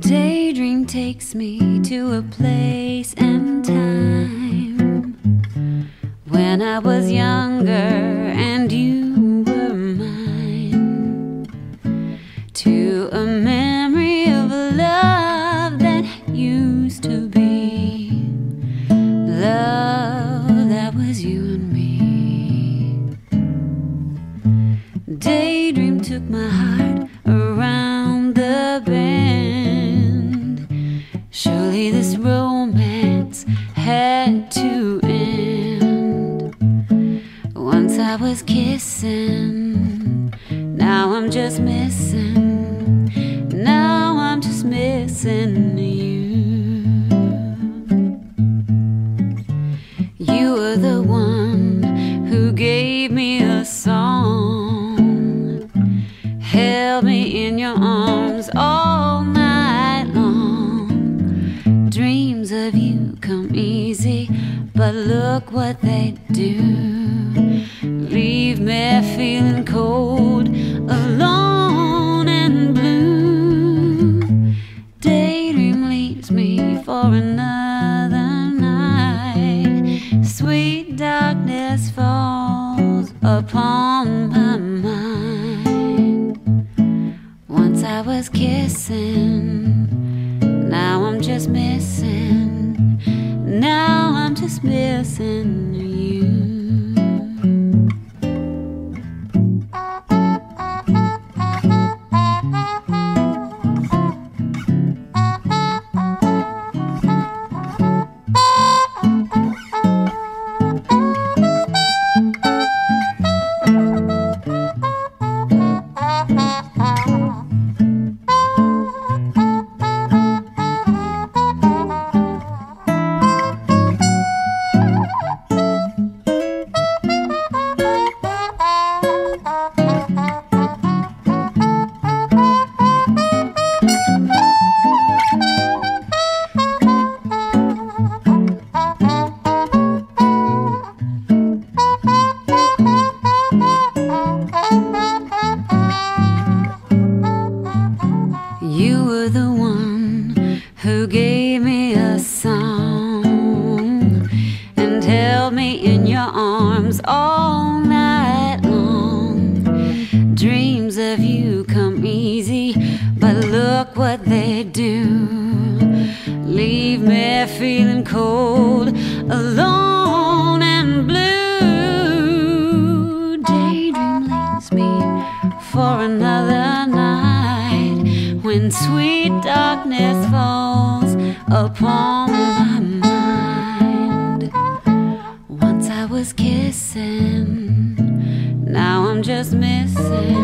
Daydream takes me to a place and time when I was younger and you were mine. To a memory of a love that used to be love that was you and me. Daydream took my heart I was kissing, now I'm just missing. Now I'm just missing you. You were the one who gave me a song, held me in your arms all night long. Dreams of you come easy, but look what they do. Upon my mind. Once I was kissing, now I'm just missing. Now I'm just missing you. You Dreams of you come easy, but look what they do. Leave me feeling cold, alone and blue. Daydream leads me for another night when sweet darkness falls upon my mind. Once I was kissing, I'm just missing